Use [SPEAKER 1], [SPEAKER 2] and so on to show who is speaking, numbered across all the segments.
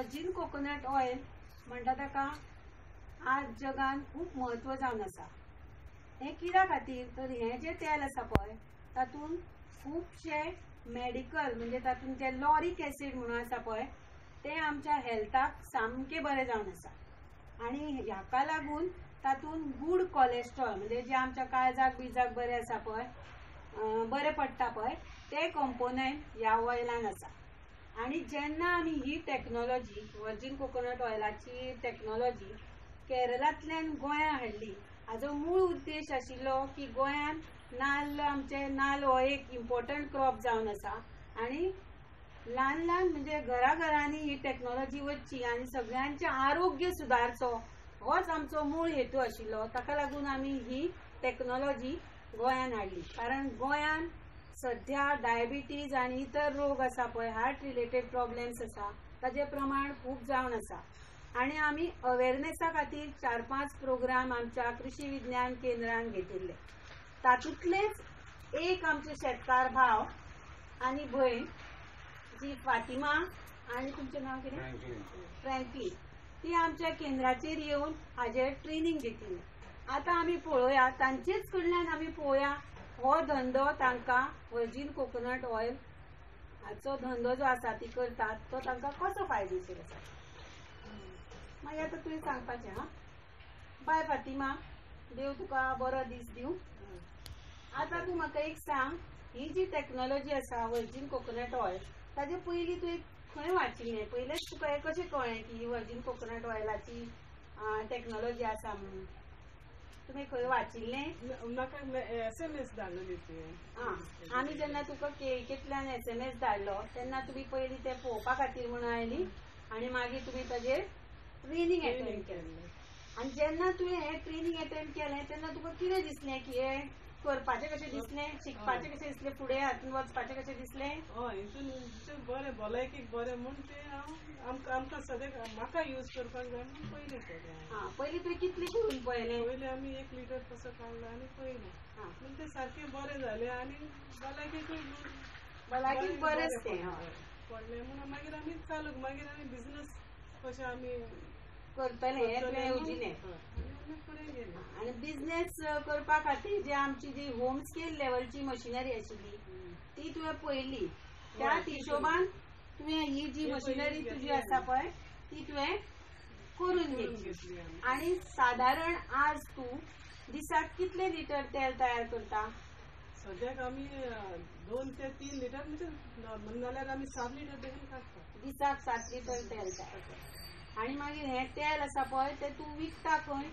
[SPEAKER 1] Virgin coconut oil म्हणटा ताका आज जगान खूब म्हत्व जावन आसा हें कित्या खातीर तर हें जें तेल आसा पळय तातूंत खुबशे मेडिकल म्हणजे तातूंत जे लॉरीक एसीड म्हणून आसा पळय तें आमच्या हेल्थाक सामकें बरें जावन आसा आनी हाका लागून तातूंत गूड कोलेस्ट्रॉल म्हणजे जे आमच्या काळजाक बिजाक बरें आसा पळय बरें पडटा पळय ते कॉम्पोनंट ह्या ऑयलान आसा आनी जेन्ना आमी ही टॅक्नॉलॉजी वर्जीन कोकोनट ऑयलाची टॅक्नॉलॉजी केरळांतल्यान गोंयां हाडली हाजो मूळ उद्देश आशिल्लो की गोंयांत नाल्ल आमचे नाल्ल हो एक इम्पॉर्टंट क्रॉप जावन आसा. आनी ल्हान ल्हान म्हणजे घरा घरांनी ही टॅक्नॉलॉजी वचची आनी सगळ्यांचें आरोग्य सुदारचो होच आमचो मूळ हेतू आशिल्लो. ताका लागून आमी ही टॅक्नॉलॉजी गोंयांत हाडली. कारण गोंयांत सध्या डायबिटीज आनी इतर रोग आसा पळय हार्ट रिलेटेड प्रॉब्लेम्स आसा ताजें प्रमाण खूब जावन आसा आनी आमी अवेरनेसा खातीर चार पांच प्रोग्राम आमच्या कृषी विज्ञान केंद्रान घेतिल्ले. तातूंतलेच एक आमचे शेतकार भाव आनी भयण जी फातिमा आनी तुमचें नांव कितें? फ्रँकली ती आमच्या केंद्राचेर येवन हाजेर ट्रेनिंग घेतिल्ली. आतां आमी पळोवया तांचेच कडल्यान आमी पळोवया हो धंदो तांकां वर्जीन कोकोनट ऑयल हाचो धंदो जो आसा ती करतात तो तांकां कसो फायदेशीर आसा? मागीर आतां तुवें सांगपाचें हा? बाय फातिमा देव तुका बरो दीस दिवं. आतां तूं म्हाका एक सांग ही जी टॅक्नॉलॉजी आसा वर्जीन कोकोनट ऑयल ताजे पयलीं तुवें खंय वाचिल्लें? पयलेंच तुका हें कशें कळ्ळें की वर्जीन कोकोनट ऑयलाची टॅक्नॉलॉजी आसा म्हणून? तुमी खंय वाचिल्लें
[SPEAKER 2] म्हाका एस एम एस
[SPEAKER 1] आं आमी जेन्ना तुका केकेंतल्यान एस एम एस धाडलो तेन्ना तुमी पयलीं तें पळोवपा खातीर म्हणून आयली आनी मागीर तुमी ताजेर ट्रेनींग एटेंड केलें. आनी जेन्ना तुवें हें ट्रेनींग एटेंड केलें तेन्ना तुका कितें दिसलें की हें करपाचें कशें दिसलें? शिकपाचें कशें दिसलें फुडें हातून वचपाचें कशें दिसलें?
[SPEAKER 2] हय हितून बरें भलायकेक बरें म्हूण तें हांव आमकां सद्याक म्हाका यूज करपाक जाय म्हूण पयलें
[SPEAKER 1] आं पयलीं तुवें कितलें करून पळयलें
[SPEAKER 2] पयलीं आमी एक लिटर कसो काडलो आनी पयलें पूण तें सारकें बरें जालें आनी भलायकेकूय
[SPEAKER 1] भलायकेक बरेंच तें हय
[SPEAKER 2] पडलें म्हणून मागीर आमी चालू मागीर आमी बिझनस कशें आमी
[SPEAKER 1] करतलें हें तुवें येवजिल्लें
[SPEAKER 2] हय. आनी आमी फुडें गेले
[SPEAKER 1] आनी बिझनेस करपा खातीर जी आमची जी होम स्केल लेवलची मशिनरी आशिल्ली ती तुवें पळयली त्याच हिशोबान तुवें ही जी मशिनरी तुजी आसा पळय ती तुवें करून घेतली. आनी सादारण आज तूं दिसाक कितले लिटर तेल तयार करता?
[SPEAKER 2] सद्याक आमी दोन ते तीन लिटर म्हणजे नॉर्मल नाल्यार आमी सात लिटर बेगीन काडटा
[SPEAKER 1] दिसाक सात लिटर तेल तयार आनी मागीर हें तेल आसा पळय तें तूं विकता खंय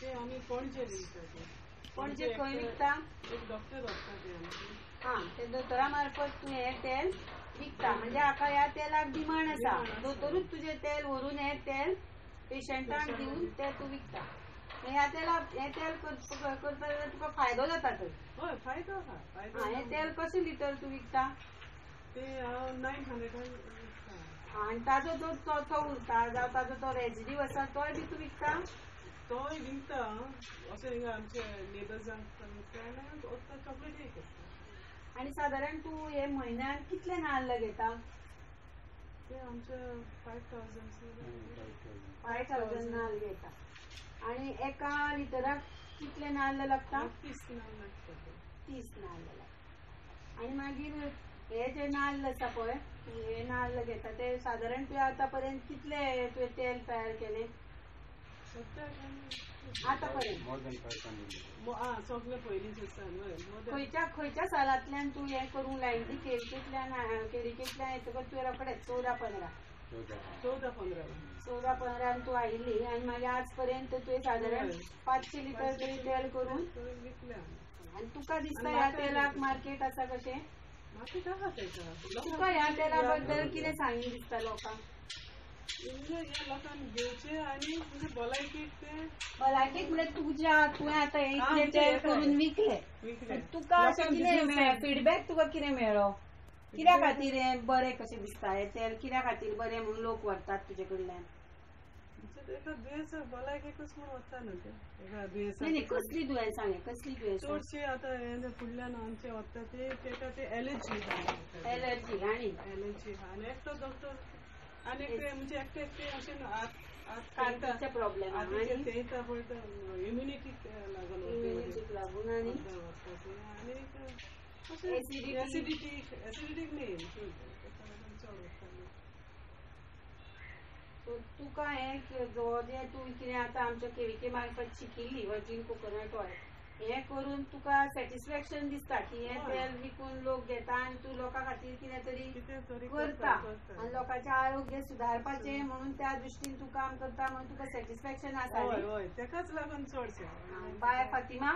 [SPEAKER 2] ते आमी पणजे विकता ते.
[SPEAKER 1] पणजे खंय
[SPEAKER 2] एक-
[SPEAKER 1] विकता
[SPEAKER 2] एक डॉक्टर आसता ते आमचे.
[SPEAKER 1] हां ते दोतोरा मार्फत तूं हें तेल विकता म्हणजे हाका ह्या तेलाक डिमांड आसा. दोतोरूच तुजें तेल व्हरून हें तेल पेशंटाक दिवन तें तूं विकता. ह्या तेला हें तेल कर- करता जाल्यार तुका फायदो जाता तर.
[SPEAKER 2] हय फायदो आहा फायदो
[SPEAKER 1] हां. तेल कशें लिटर तूं विकता?
[SPEAKER 2] ते हांव नायन हंड्रेडान
[SPEAKER 1] आनी ताजो जो तो उरता. जावं ताजो तो रेजिड्यू आसा तोय बी तूं विकता?
[SPEAKER 2] तोय विकता अशें हिंगा आमचे नेबर्सांक विकता आनी वता चॉकलेट एक करता
[SPEAKER 1] आनी सादारण तूं हे म्हयन्यान कितले नाल्ल घेता?
[SPEAKER 2] ते आमचे फायव थावजंड
[SPEAKER 1] फाय थावजंड नाल्ल घेता. आनी एका लिटराक कितले नाल्ल लागता?
[SPEAKER 2] तीस नाल लागता ते
[SPEAKER 1] तीस नाल्ल लागता. आनी मागीर हे जे नाल्ल आसा पळय तूं हे नाल्ल घेता ते सादारण तुवें आतां पर्यंत कितले तुवें तेल तयार केले? खंयच्या खंयच्या सालांतल्यान तूं हें करूंक लायली केळीकेंतल्यान केळीकेंतल्यान येतकच तुवें रोखडेंच चवदा पंदरा
[SPEAKER 2] चौदा पंदरा
[SPEAKER 1] चवदा पंदरान तूं आयिल्ली आनी मागीर आज पर्यंत तुवें सादारण. पांचशे लिटर तरी तेल करून आनी तुका दिसता ह्या तेलाक मार्केट आसा कशें
[SPEAKER 2] तेका
[SPEAKER 1] ह्या तेला बद्दल कितें सांगी दिसता लोकांक
[SPEAKER 2] म्हणजे घेवचे आनी म्हणजे भलायकेक ते
[SPEAKER 1] भलायकेक म्हणल्यार तुज्या तुवें आतां इतले
[SPEAKER 2] ते.
[SPEAKER 1] करून विकले. तुका फिडबॅक तुका कितें मेळ्ळो कित्या खातीर हें बरें कशें दिसता हें तेल कित्या खातीर बरें म्हणून लोक व्हरतात तुजे कडल्यान
[SPEAKER 2] म्हणजे एका दुयेंस भलायकेकूच म्हूण वता न्हू ते. एका दुयेंस
[SPEAKER 1] कसली दुयेंसां हें कसली दुयेंसां?
[SPEAKER 2] चडशे आतां हे फुडल्यान आमचे वता ते तेका ते एलर्जी
[SPEAKER 1] एलर्जी आनी
[SPEAKER 2] एलर्जी आनी एकटो डॉक्टर आनी ते म्हणजे एकटे एकटे अशें आत
[SPEAKER 1] प्रॉब्लेम आणि?
[SPEAKER 2] इम्युनिटीक लागून
[SPEAKER 1] immunity लागून आणि?
[SPEAKER 2] मेन चड वचतालें
[SPEAKER 1] सो तुका हे जो जे तू कितें आतां आमच्या केविके मार्फत शिकिल्ली वर्जीन कोकोनट ऑयल हे करून तुका सॅटिस्फॅक्शन दिसता की हे. तेल विकून लोक घेता आनी तू लोकां खातीर कितें तरी करता आनी लोकांचें आरोग्य सुदारपाचें म्हणून त्या दृश्टीन तू काम करता म्हणून तुका सॅटिस्फॅक्शन आसा
[SPEAKER 2] हय? हय. तेकाच लागून चडशें.
[SPEAKER 1] बाय फातिमा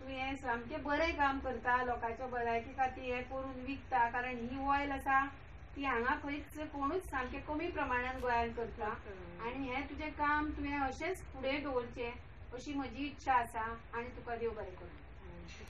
[SPEAKER 1] तू हें सामकें बरें काम करता लोकांच्या भलायकी खातीर हें करून विकता कारण ही ऑयल आसा ती हांगा खंयच कोणूच सामकें कमी प्रमाणान गोंयांत करता. आनी हें तुजें काम तुवें अशेंच फुडें दवरचें अशी म्हजी इच्छा आसा आनी तुका देव बरें करूं.